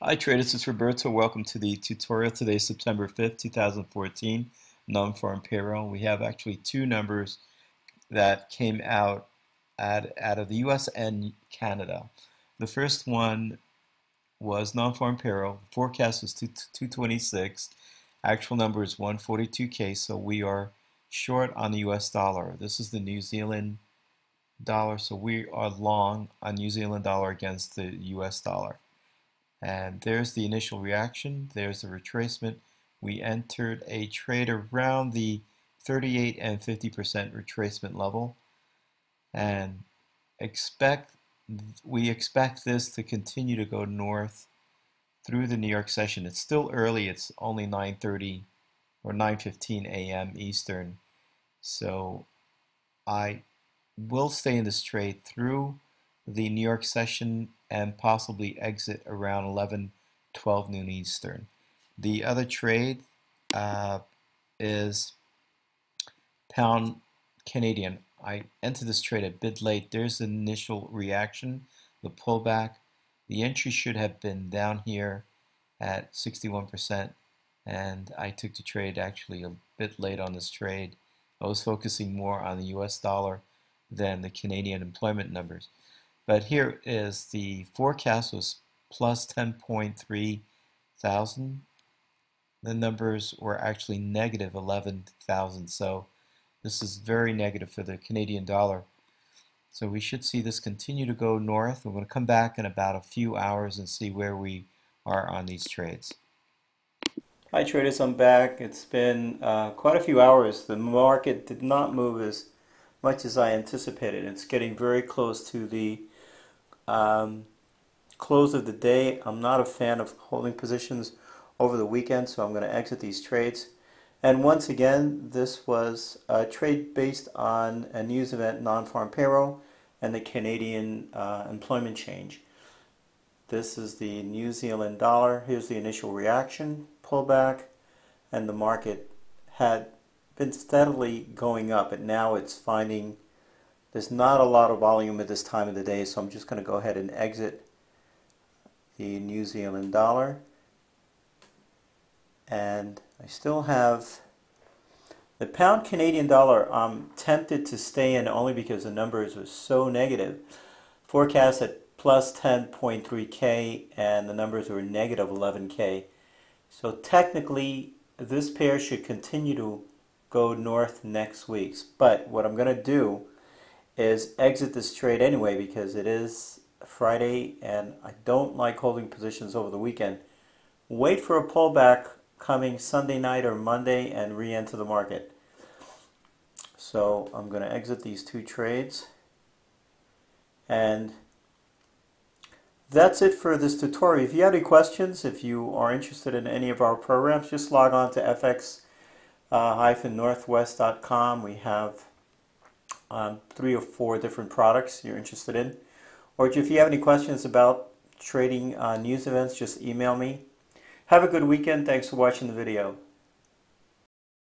Hi traders, it's Roberto. Welcome to the tutorial. Today September 5th, 2014, non-farm payroll. We have actually two numbers that came out at, out of the US and Canada. The first one was non-farm payroll. Forecast was 226. Actual number is 142K, so we are short on the US dollar. This is the New Zealand dollar, so we are long on New Zealand dollar against the US dollar. And there's the initial reaction. There's the retracement. We entered a trade around the 38 and 50% retracement level. And expect we expect this to continue to go north through the New York session. It's still early. It's only 9:30 or 9:15 a.m. Eastern. So I will stay in this trade through the New York session and possibly exit around 11, 12 noon Eastern. The other trade uh, is pound Canadian. I entered this trade a bit late. There's the initial reaction, the pullback. The entry should have been down here at 61%, and I took the trade actually a bit late on this trade. I was focusing more on the US dollar than the Canadian employment numbers. But here is the forecast was plus 10.3 thousand. The numbers were actually negative 11,000. So this is very negative for the Canadian dollar. So we should see this continue to go north. We're going to come back in about a few hours and see where we are on these trades. Hi traders, I'm back. It's been uh, quite a few hours. The market did not move as much as I anticipated. It's getting very close to the um, close of the day, I'm not a fan of holding positions over the weekend, so I'm going to exit these trades. And once again, this was a trade based on a news event, non-farm payroll, and the Canadian uh, employment change. This is the New Zealand dollar. Here's the initial reaction, pullback, and the market had been steadily going up, and now it's finding there's not a lot of volume at this time of the day, so I'm just going to go ahead and exit the New Zealand dollar. And I still have the pound Canadian dollar. I'm tempted to stay in only because the numbers are so negative. Forecast at plus 10.3K and the numbers were negative 11K. So technically, this pair should continue to go north next week. But what I'm going to do is exit this trade anyway because it is Friday and I don't like holding positions over the weekend. Wait for a pullback coming Sunday night or Monday and re-enter the market. So I'm going to exit these two trades. And that's it for this tutorial. If you have any questions, if you are interested in any of our programs, just log on to fx-northwest.com. Uh, we have um, three or four different products you're interested in. Or if you have any questions about trading uh, news events, just email me. Have a good weekend. Thanks for watching the video.